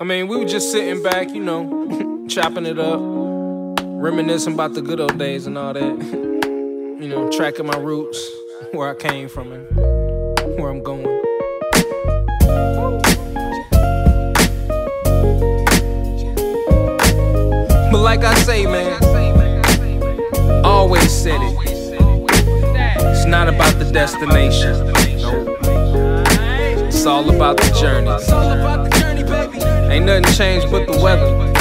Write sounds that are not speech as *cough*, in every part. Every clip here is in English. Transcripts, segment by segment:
I mean, we were just sitting back, you know, chopping it up, reminiscing about the good old days and all that. *laughs* You know, tracking my roots, where I came from and where I'm going. But like I say, man, always said it. It's not about the destination. It's all about the journey. Ain't nothing changed but the weather.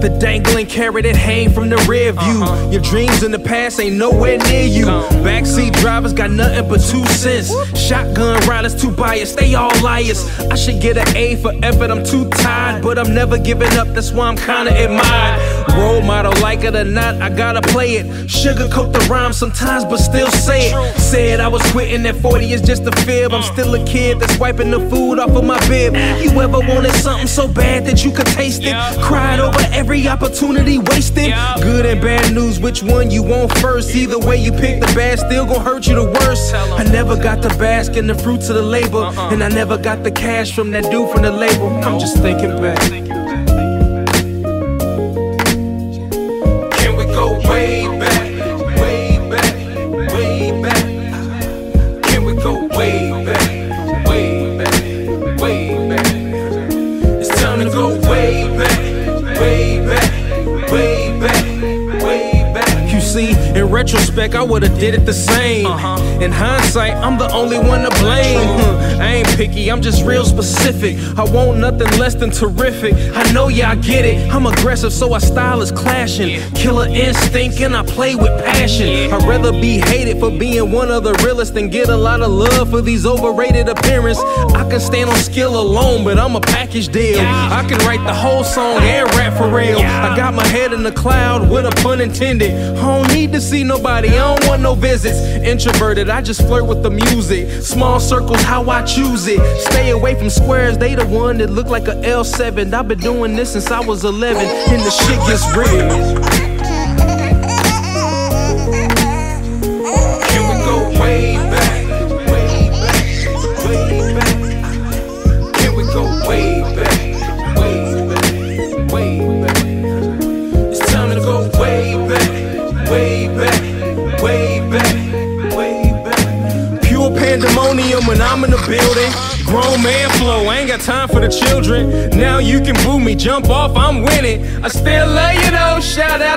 The dangling carrot that hang from the rear view. Uh-huh. Your dreams in the past ain't nowhere near you. Backseat drivers got nothing but two cents. Shotgun riders too biased, they all liars. I should get an A for effort, I'm too tired. But I'm never giving up, that's why I'm kinda admired. Role model, like it or not, I gotta play it. Sugarcoat the rhyme sometimes, but still say it. Said I was quitting at 40 is just a fib. I'm still a kid that's wiping the food off of my bib. You ever wanted something so bad that you could taste it? Cried over every opportunity wasted. Good and bad news, which one you want first? Either way you pick, the bad still gon' hurt you the worst. I never got the bask in the fruits of the labor, uh-uh. and I never got the cash from that dude from the label. I'm just thinking back. Retrospect, I would've did it the same. Uh-huh. In hindsight, I'm the only one to blame. *laughs* I ain't picky, I'm just real specific. I want nothing less than terrific. I know y'all get it. I'm aggressive, so our style is clashing. Killer instinct, and I play with passion. I'd rather be hated for being one of the realest than get a lot of love for these overrated appearances. I can stand on skill alone, but I'm a package deal. I can write the whole song and rap for in the cloud with a pun intended. I don't need to see nobody, I don't want no visits. Introverted, I just flirt with the music. Small circles, how I choose it. Stay away from squares, they the one that look like a L7. I've been doing this since I was 11, and the shit gets real. I'm in the building. Grown man flow, ain't got time for the children. Now you can boo me, jump off, I'm winning. I still love you though, shout out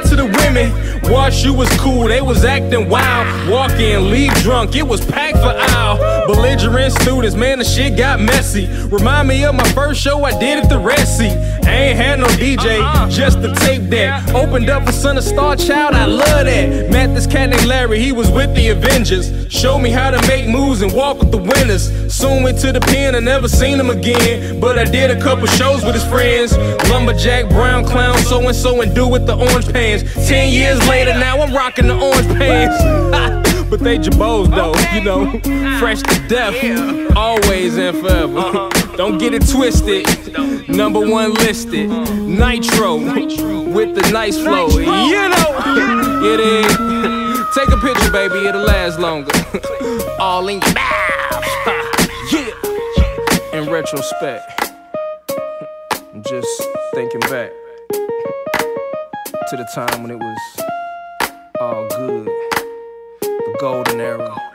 you was cool, they was acting wild. Walk in, leave drunk, it was packed for aisle. Belligerent students, man, the shit got messy. Remind me of my first show I did at the Red Sea. I ain't had no DJ, uh-uh. just the tape deck. Opened up for Son of Star Child, I love that. Met this cat named Larry, he was with the Avengers. Showed me how to make moves and walk with the winners. Soon went to the pen, I never seen him again. But I did a couple shows with his friends. Lumberjack, brown clown, so and so, and do with the orange pants. Ten years later, now I'm rocking the orange pants. *laughs* but they jabos though, you know, fresh to death, always and forever. Uh-huh. Don't get it twisted. Number one listed, Nitro with the nice flow. You know, it is. Take a picture, baby, it'll last longer. *laughs* All in your mouth. *laughs* yeah. In retrospect, I'm just thinking back to the time when it was all good golden era.